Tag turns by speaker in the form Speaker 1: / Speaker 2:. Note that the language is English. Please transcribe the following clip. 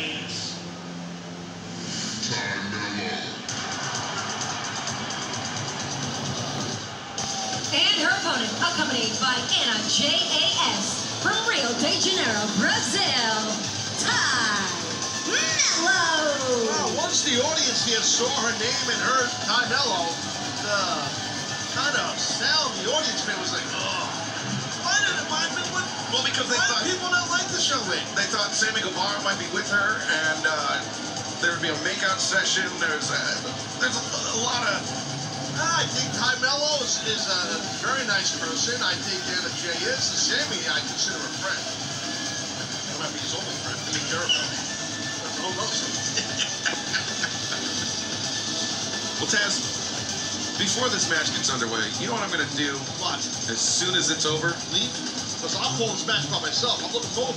Speaker 1: means. Time And her opponent, accompanied by Anna J.A.S. from Rio de Janeiro, Brazil, Tay Melo.
Speaker 2: Well, once the audience here saw her name and heard Tay Melo, the kind of sound the audience made was like, oh. Why did it, why,
Speaker 3: well, because they thought
Speaker 2: show?
Speaker 3: They thought Sammy Guevara might be with her, and uh, there would be a makeout session. There's a, there's a, a lot of
Speaker 2: Ah, I think Tay Melo is, is a very nice person. I think Anna Jay is. And Sammy, I consider a friend. I might be his only friend. I mean, Jericho. Who knows?
Speaker 3: well, Taz. Before this match gets underway, you know what I'm going to do
Speaker 2: What?
Speaker 3: as soon as it's over?
Speaker 2: Leave? Because I'll call this match by myself. I'm looking forward